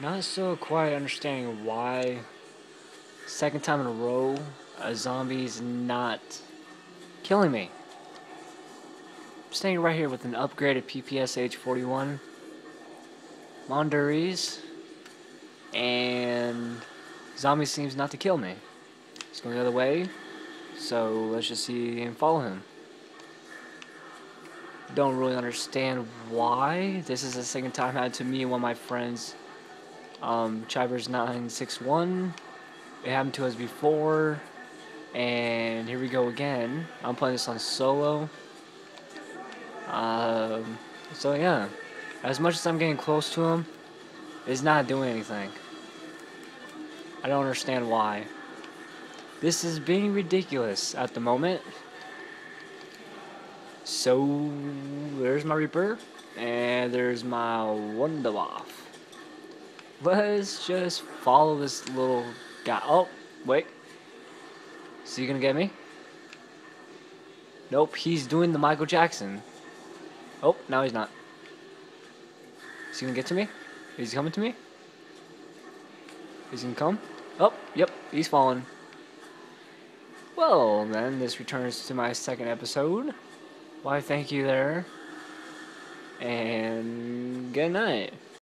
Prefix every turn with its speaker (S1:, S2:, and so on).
S1: Not so quite understanding why, second time in a row, a zombie's not killing me. I'm standing right here with an upgraded PPSH 41 on Der Riese, and zombie seems not to kill me. He's going the other way, so let's just see and follow him. Don't really understand why. This is the second time I had to me and one of my friends um, Chivers 961. It happened to us before. And here we go again. I'm playing this on solo. Um, so yeah. As much as I'm getting close to him, it's not doing anything. I don't understand why. This is being ridiculous at the moment. So, there's my Reaper, and there's my Wunderwaffe. Let's just follow this little guy. Oh, wait. Is he gonna get me? Nope, he's doing the Michael Jackson. Oh, now he's not. Is he gonna get to me? Is he coming to me? Is he gonna come? Oh, yep, he's falling. Well, then, this returns to my second episode. Why, thank you there. And good night.